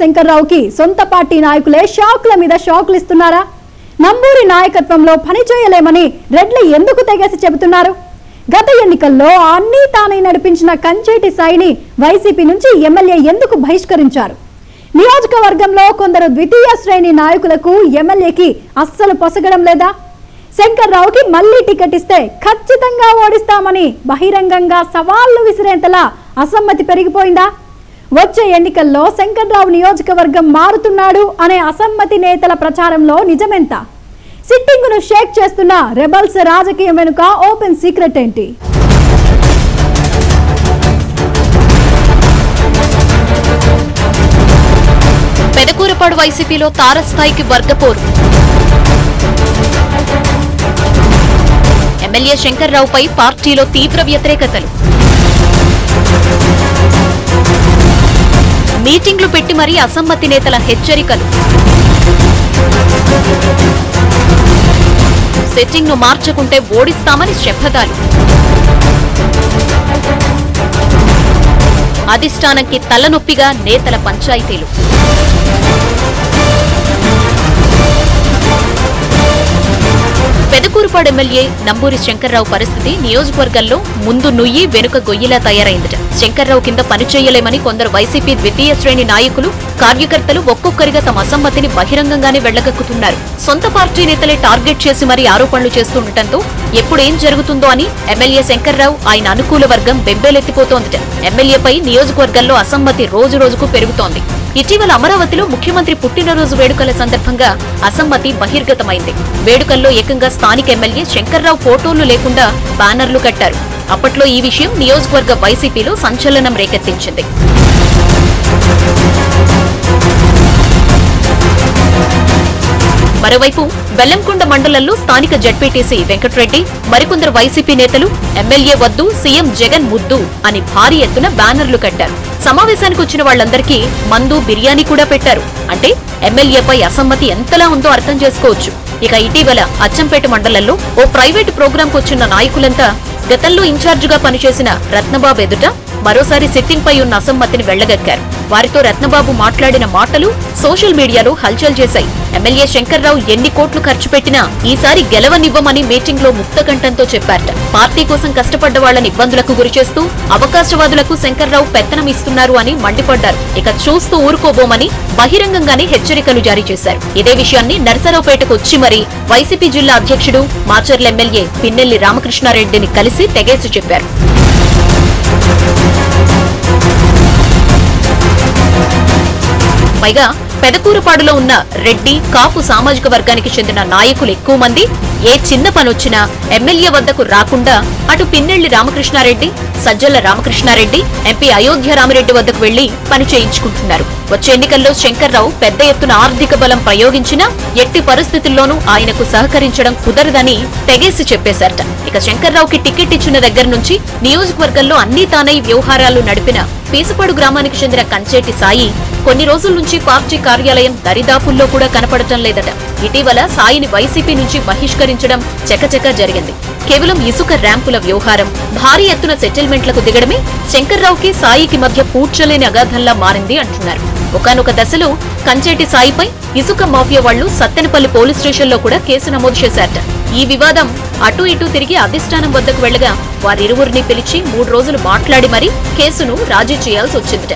శంకర్రావుకి సొంత పార్టీ నాయకులే షాక్ల మీద షాక్లు ఇస్తున్నారా? నంబూరి నాయకత్వంలో పనిచేయలేమని రెడ్లు ఎందుకు తెగేసి చెబుతున్నారు? గత ఎన్నికల్లో అన్నీ తానే నడిపించిన కంచేటి సాయిని వైసీపీ నుంచి ఎమ్మెల్యే ఎందుకు బహిష్కరించారు? నియోజకవర్గంలో కొందరు ద్వితీయ శ్రేణి నాయకులకు ఎమ్మెల్యేకి అస్సలు పొసగడం లేదా? శంకర్రావుకి మళ్ళీ టికెట్ ఇస్తే ఖచ్చితంగా ఓడిస్తామని బహిరంగంగా సవాళ్ళు విసిరేంతలా అసమ్మతి పెరిగిపోయిందా? వచ్చే ఎన్నికల్లో శంకర్రావు నియోజకవర్గం మారుతున్నాడు అనే అసమ్మతి నేతల ప్రచారంలో నిజమెంత? సిట్టింగును షేక్ చేస్తున్న రెబల్స్ రాజకీయం వెనుక ఓపెన్ సీక్రెట్ ఏంటి? పెదకూరపాడు వైసీపీలో తారస్థాయికి వర్గపోరు. ఎమ్మెల్యే శంకర్రావుపై పార్టీలో తీవ్ర వ్యతిరేకతలు. మీటింగ్లు పెట్టి మరీ అసమ్మతి నేతల హెచ్చరికలు. సెట్టింగ్ను మార్చకుంటే ఓడిస్తామని శపథాలు అధిష్టానంకి తలనొప్పిగా నేతల పంచాయతీలు. పెదకూరుపాడు ఎమ్మెల్యే నంబూరి శంకర్రావు పరిస్థితి నియోజకవర్గంలో ముందు నుయ్యి వెనుక గొయ్యిలా తయారైందట. శంకర్రావు కింద పనిచేయలేమని కొందరు వైసీపీ ద్వితీయ శ్రేణి నాయకులు కార్యకర్తలు ఒక్కొక్కరిగా తమ అసమ్మతిని బహిరంగంగానే వెళ్ళగక్కుతున్నారు. సొంత పార్టీ నేతలే టార్గెట్ చేసి మరీ ఆరోపణలు చేస్తుండటంతో ఎప్పుడేం జరుగుతుందో అని ఎమ్మెల్యే శంకర్రావు ఆయన అనుకూల వర్గం బెంబేలెత్తిపోతోందట. ఎమ్మెల్యేపై నియోజకవర్గంలో అసమ్మతి రోజు రోజుకు పెరుగుతోంది. ఇటీవల అమరావతిలో ముఖ్యమంత్రి పుట్టినరోజు వేడుకల సందర్భంగా అసమ్మతి బహిర్గతమైంది. వేడుకల్లో ఏకంగా స్థానిక ఎమ్మెల్యే శంకర్రావు ఫోటోలు లేకుండా బ్యానర్లు కట్టారు. అప్పట్లో ఈ విషయం నియోజకవర్గ వైసీపీలో సంచలనం రేకెత్తించింది. మరోవైపు బెల్లంకొండ మండలంలో స్థానిక జడ్పీటీసీ వెంకటరెడ్డి మరికొందరు వైసీపీ నేతలు ఎమ్మెల్యే వద్దు సీఎం జగన్ ముద్దు అని భారీ ఎత్తున బ్యానర్లు కట్టారు. సమావేశానికి వచ్చిన వాళ్ళందరికీ మందు బిర్యానీ కూడా పెట్టారు. అంటే ఎమ్మెల్యేపై అసమ్మతి ఎంతలా ఉందో అర్థం చేసుకోవచ్చు. ఇక ఇటీవల అచ్చంపేట మండలంలో ఓ ప్రైవేటు ప్రోగ్రాంకు వచ్చిన నాయకులంతా గతంలో ఇన్ఛార్జిగా పనిచేసిన రత్నబాబు ఎదుట మరోసారి సిట్టింగ్ పై ఉన్న అసమ్మతిని వెళ్ళగక్కారు. వారితో రత్నబాబు మాట్లాడిన మాటలు సోషల్ మీడియాలో హల్చల్ చేశాయి. ఎమ్మెల్యే శంకర్రావు ఎన్ని కోట్లు ఖర్చు పెట్టినా ఈసారి గెలవనివ్వమని మీటింగ్లో ముక్తకంఠంతో చెప్పారట. పార్టీ కోసం కష్టపడ్డ వాళ్ళని ఇబ్బందులకు గురిచేస్తూ అవకాశవాదులకు శంకర్రావు పెత్తనం ఇస్తున్నారు అని మండిపడ్డారు. ఇక చూస్తూ ఊరుకోబోమని బహిరంగంగానే హెచ్చరికలు జారీ చేశారు. ఇదే విషయాన్ని నర్సరావుపేటకు వచ్చి మరీ వైసీపీ జిల్లా అధ్యక్షుడు మాచర్ల ఎమ్మెల్యే పిన్నెల్లి రామకృష్ణారెడ్డిని కలిసి తెగేసి చెప్పారు. పైగా పెదకూరుపాడులో ఉన్న రెడ్డి కాపు సామాజిక వర్గానికి చెందిన నాయకులు ఎక్కువ మంది. ఏ చిన్న పనొచ్చినా ఎమ్మెల్యే వద్దకు రాకుండా అటు పిన్నెళ్ళి రామకృష్ణారెడ్డి సజ్జల రామకృష్ణారెడ్డి ఎంపీ అయోధ్య రామిరెడ్డి వద్దకు వెళ్ళి పని చేయించుకుంటున్నారు. వచ్చే ఎన్నికల్లో శంకర్రావు పెద్ద ఎత్తున ఆర్థిక బలం ప్రయోగించినా ఎట్టి పరిస్థితుల్లోనూ ఆయనకు సహకరించడం కుదరదని తెగేసి చెప్పేశారట. ఇక శంకర్రావుకి టికెట్ ఇచ్చిన దగ్గర నుంచి నియోజకవర్గంలో అన్ని తానై వ్యవహారాలు నడిపిన పీసపాడు గ్రామానికి చెందిన కంచేటి సాయి కొన్ని రోజుల నుంచి పార్టీ కార్యాలయం దరిదాపుల్లో కూడా కనపడటం లేదట. ఇటీవల సాయిని వైసీపీ నుంచి బహిష్కరించడం చకచకా జరిగింది. కేవలం ఇసుక ర్యాంపుల వ్యవహారం భారీ ఎత్తున సెటిల్మెంట్లకు దిగడమే శంకర్రావుకి సాయికి మధ్య పూడ్చలేని అగాధంలా మారింది అంటున్నారు. ఒకనొక దశలో కంచేటి సాయిపై ఇసుక మాఫియా వాళ్ళు సత్తెనపల్లి పోలీస్ స్టేషన్లో కూడా కేసు నమోదు చేశారట. ఈ వివాదం అటు ఇటు తిరిగి అధిష్టానం వద్దకు వెళ్ళగా వారిరువురిని పిలిచి మూడు రోజులు మాట్లాడి మరీ కేసును రాజీ చేయాల్సి వచ్చిందిట.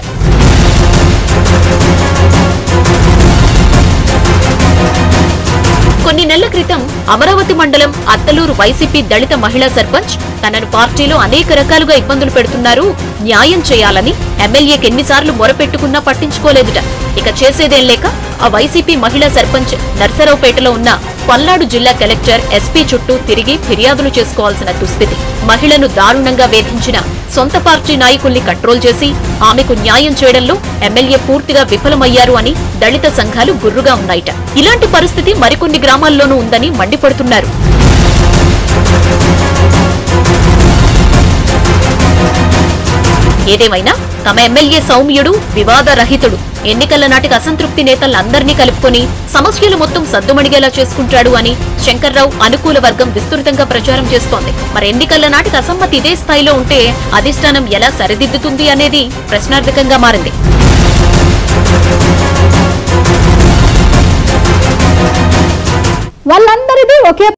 కొన్ని నెలల క్రితం అమరావతి మండలం అత్తలూరు వైసీపీ దళిత మహిళా సర్పంచ్ తనను పార్టీలో అనేక రకాలుగా ఇబ్బందులు పెడుతున్నారు న్యాయం చేయాలని ఎమ్మెల్యేకి ఎన్నిసార్లు మొరపెట్టుకున్నా పట్టించుకోలేదుట. ఇక చేసేదేం లేక ఆ వైసీపీ మహిళా సర్పంచ్ నర్సరావుపేటలో ఉన్న పల్నాడు జిల్లా కలెక్టర్ ఎస్పీ చుట్టూ తిరిగి ఫిర్యాదులు చేసుకోవాల్సిన దుస్థితి. మహిళను దారుణంగా వేధించిన సొంత పార్టీ నాయకుల్ని కంట్రోల్ చేసి ఆమెకు న్యాయం చేయడంలో ఎమ్మెల్యే పూర్తిగా విఫలమయ్యారు అని దళిత సంఘాలు గుర్రుగా ఉన్నాయట. ఇలాంటి పరిస్థితి మరికొన్ని గ్రామాల్లోనూ ఉందని మండిపడుతున్నారు. ఏదేమైనా తమ ఎమ్మెల్యే సౌమ్యుడు వివాదరహితుడు. ఎన్నికల నాటికి అసంతృప్తి నేతలందరినీ కలుపుకొని సమస్యలు మొత్తం సద్దుమణిగేలా చేసుకుంటాడు అని శంకర్రావు అనుకూల వర్గం విస్తృతంగా ప్రచారం చేస్తోంది. మరి ఎన్నికల నాటికి అసమ్మతి ఇదే స్థాయిలో ఉంటే అధిష్టానం ఎలా సరిదిద్దుతుంది అనేది ప్రశ్నార్థకంగా మారింది. వాళ్ళందరిది ఒకే